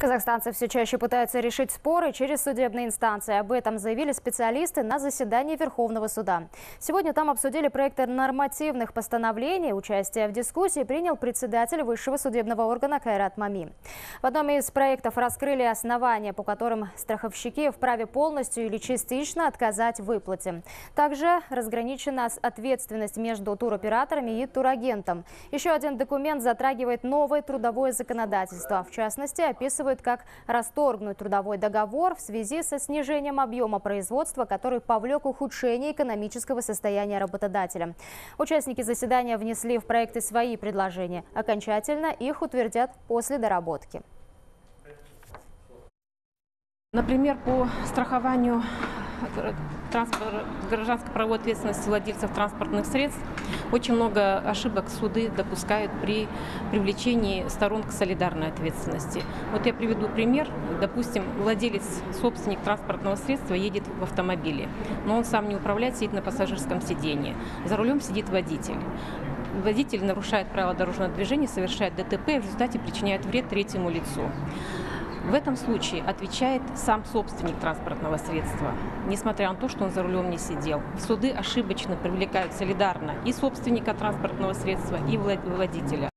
Казахстанцы все чаще пытаются решить споры через судебные инстанции. Об этом заявили специалисты на заседании Верховного суда. Сегодня там обсудили проекты нормативных постановлений. Участие в дискуссии принял председатель высшего судебного органа Кайрат Мами. В одном из проектов раскрыли основания, по которым страховщики вправе полностью или частично отказать в выплате. Также разграничена ответственность между туроператорами и турагентом. Еще один документ затрагивает новое трудовое законодательство. В частности, описывает как расторгнуть трудовой договор в связи со снижением объема производства, который повлек ухудшение экономического состояния работодателя. Участники заседания внесли в проекты свои предложения. Окончательно их утвердят после доработки. Например, по страхованию гражданской правовой ответственности владельцев транспортных средств очень много ошибок суды допускают при привлечении сторон к солидарной ответственности. Вот я приведу пример. Допустим, владелец, собственник транспортного средства едет в автомобиле, но он сам не управляет, сидит на пассажирском сидении. За рулем сидит водитель водитель нарушает правила дорожного движения, совершает ДТП и в результате причиняет вред третьему лицу. В этом случае отвечает сам собственник транспортного средства, несмотря на то, что он за рулем не сидел. Суды ошибочно привлекают солидарно и собственника транспортного средства, и водителя.